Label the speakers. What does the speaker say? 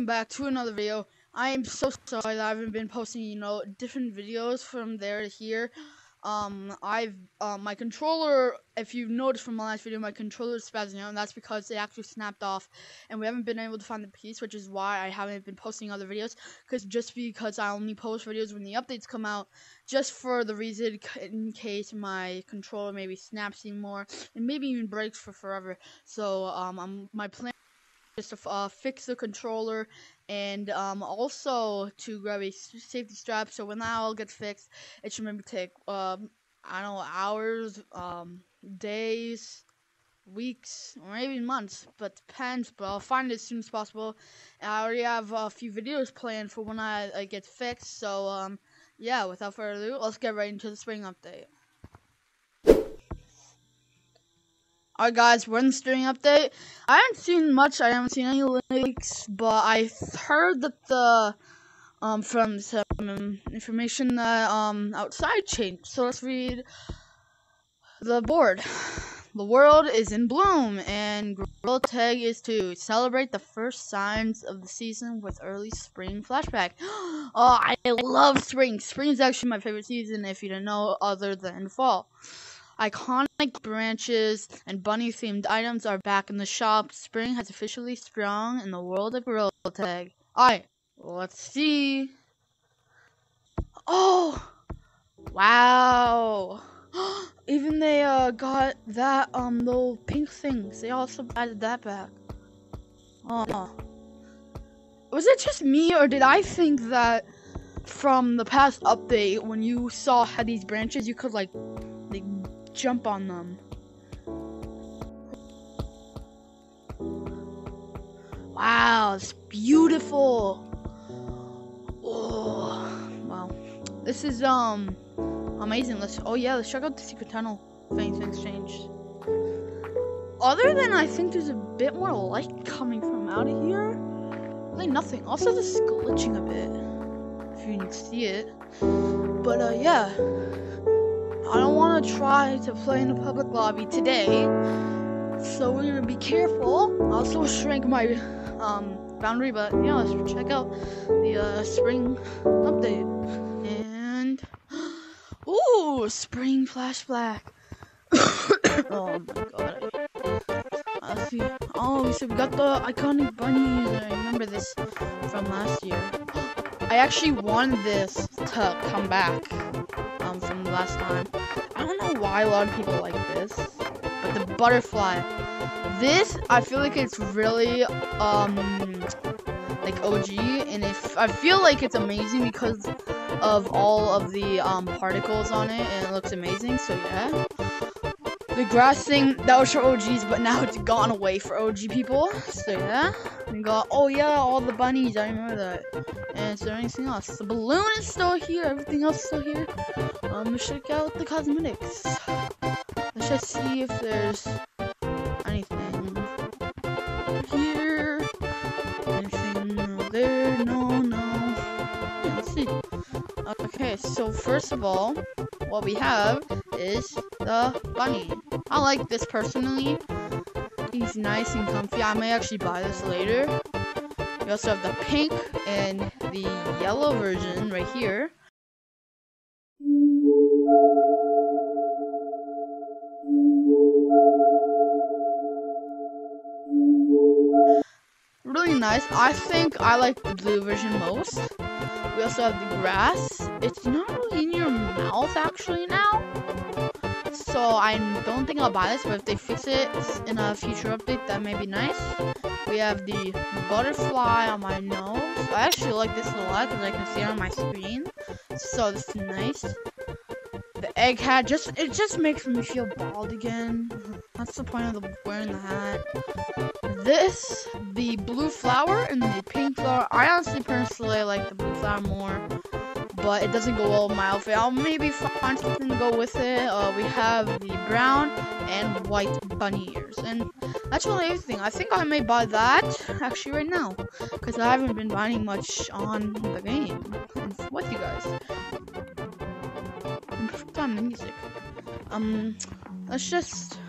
Speaker 1: welcome back to another video. I am so sorry that I haven't been posting, you know, different videos from there to here. Um, I've, um, my controller, if you've noticed from my last video, my controller is spazzing out, and that's because it actually snapped off, and we haven't been able to find the piece, which is why I haven't been posting other videos, because just because I only post videos when the updates come out, just for the reason, in case my controller maybe snaps anymore, and maybe even breaks for forever, so, um, I'm, my plan just to uh, fix the controller and um, also to grab a safety strap. So when that all gets fixed it should maybe take um, I don't know hours um, days weeks or maybe months but depends but I'll find it as soon as possible. And I already have a few videos planned for when I, I get fixed so um, yeah without further ado let's get right into the spring update Alright guys, we're in the streaming update. I haven't seen much, I haven't seen any leaks, but I heard that the, um, from some information that, um, outside changed. So let's read the board. The world is in bloom, and Gorilla Tag is to celebrate the first signs of the season with early spring flashback. oh, I love spring. Spring is actually my favorite season, if you didn't know, other than fall. Iconic branches and bunny themed items are back in the shop. Spring has officially sprung in the world of Gorilla Tag. Alright, let's see. Oh! Wow! Even they uh, got that um little pink things. They also added that back. Oh. Was it just me or did I think that from the past update when you saw had these branches you could like like jump on them. Wow, it's beautiful. Oh, wow. This is, um, amazing. Let's, oh yeah, let's check out the secret tunnel. If anything's changed. Other than I think there's a bit more light coming from out of here. Really nothing. Also, this is glitching a bit. If you can see it. But, uh, yeah. I don't want to try to play in the public lobby today, so we're gonna be careful. Also shrink my um, boundary, but yeah, let's check out the uh, spring update. And ooh, spring flash black. oh my god. Let's see. Oh, so we got the iconic bunnies. I remember this from last year. I actually wanted this to come back um, from last time. I don't know why a lot of people like this, but the butterfly. This, I feel like it's really, um, like OG, and if I feel like it's amazing because of all of the um, particles on it, and it looks amazing, so yeah. The grass thing, that was for OGs, but now it's gone away for OG people, so yeah. We got, oh yeah, all the bunnies, I remember that. And is there anything else? The balloon is still here, everything else is still here. Um, let's check out the cosmetics. Let's just see if there's anything here. Anything there? No, no. Let's see. Okay, so first of all, what we have is the bunny. I like this personally. He's nice and comfy. I may actually buy this later. We also have the pink and the yellow version right here. Really nice. I think I like the blue version most. We also have the grass. It's not really in your mouth actually now. So I don't think I'll buy this, but if they fix it in a future update, that may be nice. We have the butterfly on my nose. I actually like this a lot because I can see it on my screen. So this is nice. The egg hat just it just makes me feel bald again. That's the point of the wearing the hat. This, the blue flower and the pink flower. I honestly personally like the blue flower more but it doesn't go well with my outfit. I'll maybe find something to go with it. Uh, we have the brown and white bunny ears, and that's really everything. I think I may buy that actually right now, because I haven't been buying much on the game with you guys. The music. Um, let's just